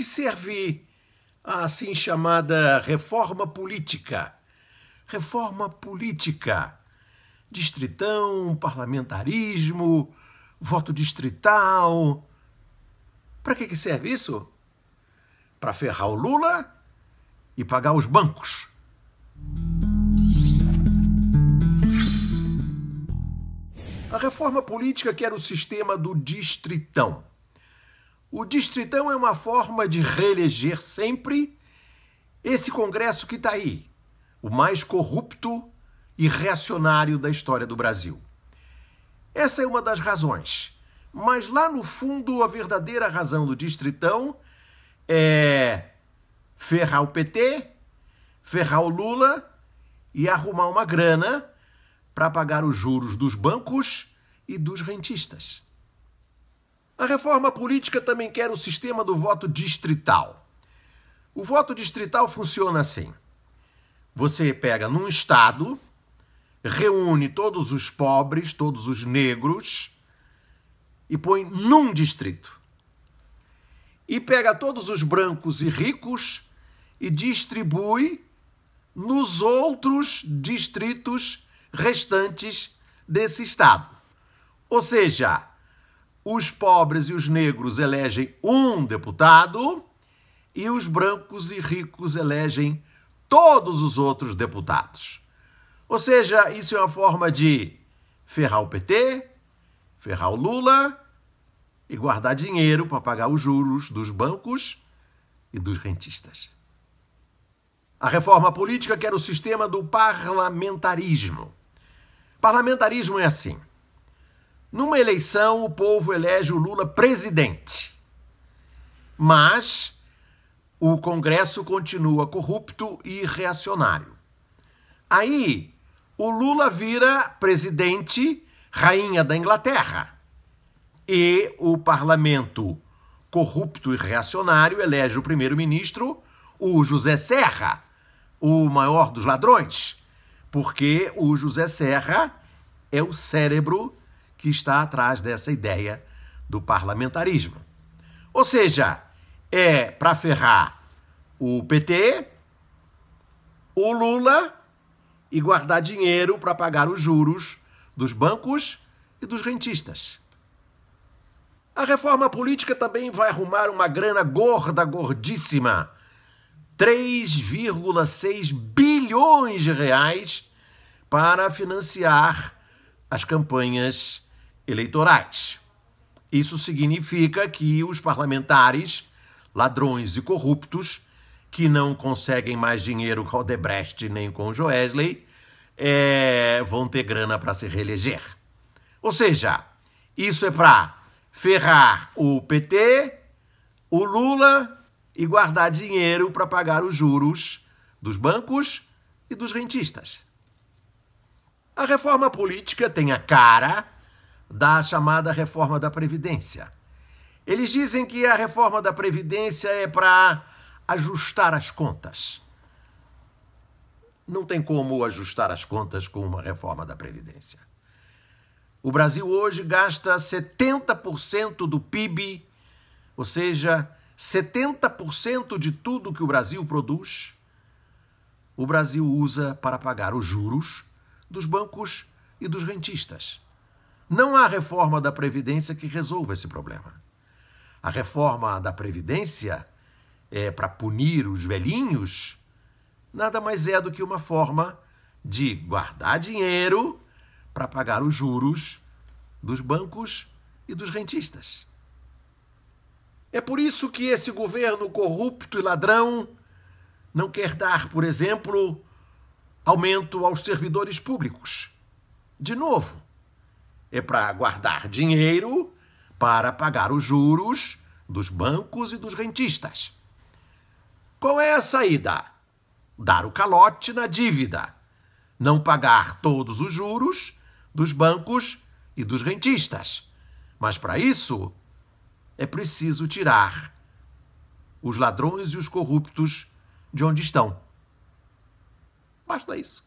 que serve a assim chamada reforma política? Reforma política. Distritão, parlamentarismo, voto distrital. Para que, que serve isso? Para ferrar o Lula e pagar os bancos. A reforma política quer o sistema do distritão. O distritão é uma forma de reeleger sempre esse Congresso que está aí, o mais corrupto e reacionário da história do Brasil. Essa é uma das razões. Mas lá no fundo, a verdadeira razão do distritão é ferrar o PT, ferrar o Lula e arrumar uma grana para pagar os juros dos bancos e dos rentistas. A reforma política também quer o sistema do voto distrital. O voto distrital funciona assim: você pega num estado, reúne todos os pobres, todos os negros e põe num distrito. E pega todos os brancos e ricos e distribui nos outros distritos restantes desse Estado. Ou seja, os pobres e os negros elegem um deputado e os brancos e ricos elegem todos os outros deputados. Ou seja, isso é uma forma de ferrar o PT, ferrar o Lula e guardar dinheiro para pagar os juros dos bancos e dos rentistas. A reforma política quer o sistema do parlamentarismo. Parlamentarismo é assim. Numa eleição, o povo elege o Lula presidente. Mas o Congresso continua corrupto e reacionário. Aí, o Lula vira presidente, rainha da Inglaterra. E o parlamento corrupto e reacionário elege o primeiro-ministro, o José Serra, o maior dos ladrões porque o José Serra é o cérebro que está atrás dessa ideia do parlamentarismo. Ou seja, é para ferrar o PT, o Lula e guardar dinheiro para pagar os juros dos bancos e dos rentistas. A reforma política também vai arrumar uma grana gorda, gordíssima 3,6 bilhões de reais para financiar as campanhas eleitorais. Isso significa que os parlamentares, ladrões e corruptos, que não conseguem mais dinheiro com o Debrecht nem com o Joesley, é, vão ter grana para se reeleger. Ou seja, isso é para ferrar o PT, o Lula e guardar dinheiro para pagar os juros dos bancos e dos rentistas. A reforma política tem a cara da chamada reforma da Previdência. Eles dizem que a reforma da Previdência é para ajustar as contas. Não tem como ajustar as contas com uma reforma da Previdência. O Brasil hoje gasta 70% do PIB, ou seja, 70% de tudo que o Brasil produz, o Brasil usa para pagar os juros dos bancos e dos rentistas. Não há reforma da Previdência que resolva esse problema. A reforma da Previdência é para punir os velhinhos, nada mais é do que uma forma de guardar dinheiro para pagar os juros dos bancos e dos rentistas. É por isso que esse governo corrupto e ladrão não quer dar, por exemplo, aumento aos servidores públicos. De novo, é para guardar dinheiro para pagar os juros dos bancos e dos rentistas. Qual é a saída? Dar o calote na dívida, não pagar todos os juros dos bancos e dos rentistas. Mas para isso, é preciso tirar os ladrões e os corruptos de onde estão. Basta isso.